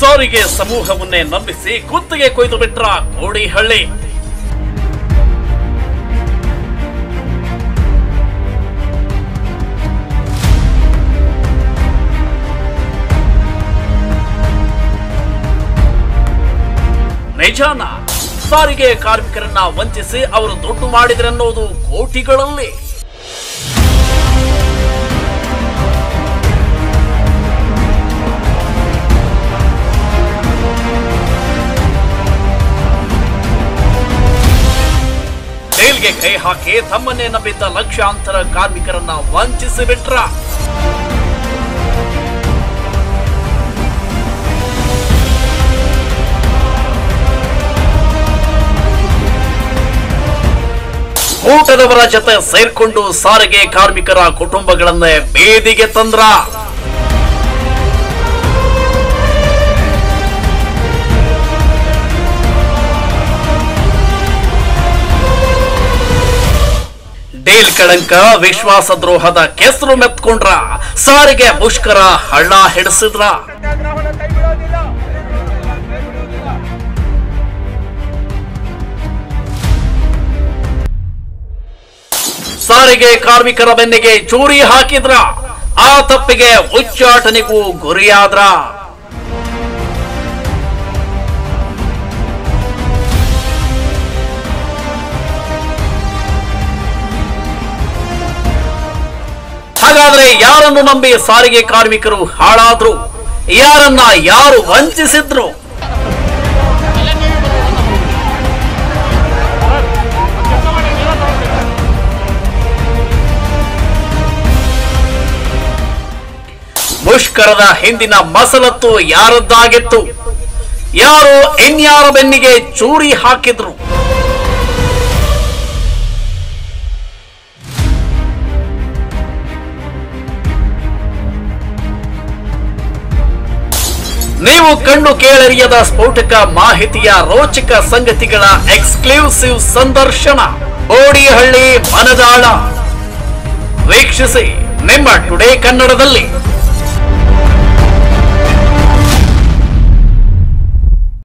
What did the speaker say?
ಸಾರಿಗೆ ಸಮೂಹವನ್ನೇ ನಂಬಿಸಿ ಕುತ್ತಿಗೆ ಕೊಯ್ದು ಬಿಟ್ರ ಕೋಡಿಹಳ್ಳಿ. ನಿಜಾನ, ಸಾರಿಗೆ ಕಾರ್ಮಿಕರನ್ನ ವಂಚಿಸಿ ಅವರು ದುಡ್ಡು ಮಾಡಿದ್ರನ್ನೋದು ಕೋಟಿಗಳಲ್ಲಿ. ಜೈಲ್ಗೆ ಕೈ ಹಾಕಿ ತಮ್ಮನ್ನೇ ನಂಬಿದ್ದ ಲಕ್ಷಾಂತರ ಕಾರ್ಮಿಕರನ್ನ ವಂಚಿಸಿ ಬಿಟ್ರ ಕೂಟದವರ ಜೊತೆ ಸೇರ್ಕೊಂಡು ಸಾರಿಗೆ ಕಾರ್ಮಿಕರ ಕುಟುಂಬಗಳನ್ನೇ ಬೇದಿಗೆ ತಂದ್ರ. ಡೇಲ್ ಕಳಂಕ ವಿಶ್ವಾಸ ದ್ರೋಹದ ಕೆಸರು ಮೆತ್ಕೊಂಡ್ರ, ಸಾರಿಗೆ ಮುಷ್ಕರ ಹಳ್ಳ ಹಿಡಿಸಿದ್ರ. ಸಾರಿಗೆ ಕಾರ್ಮಿಕರ ಬೆನ್ನಿಗೆ ಚೂರಿ ಹಾಕಿದ್ರ, ಆ ತಪ್ಪಿಗೆ ಉಚ್ಚಾಟನೆಗೂ ಗುರಿಯಾದ್ರ. ಹಾಗಾದ್ರೆ ಯಾರನ್ನು ನಂಬಿ ಸಾರಿಗೆ ಕಾರ್ಮಿಕರು ಹಾಳಾದ್ರು? ಯಾರನ್ನ ಯಾರು ವಂಚಿಸಿದ್ರು? ಮುಷ್ಕರದ ಹಿಂದಿನ ಮಸಲತ್ತು ಯಾರದ್ದಾಗಿತ್ತು? ಯಾರು ಇನ್ಯಾರ ಬೆನ್ನಿಗೆ ಚೂರಿ ಹಾಕಿದ್ರು? ನೀವು ಕಣ್ಣು ಕೇಳರಿಯದ ಸ್ಫೋಟಕ ಮಾಹಿತಿಯ ರೋಚಕ ಸಂಗತಿಗಳ ಎಕ್ಸ್ಕ್ಲೂಸಿವ್ ಸಂದರ್ಶನ. ಬೋಡಿಹಳ್ಳಿ ಮನದಾಳ. ವೀಕ್ಷಿಸಿ ನಿಮ್ಮ ಟುಡೇ ಕನ್ನಡದಲ್ಲಿ.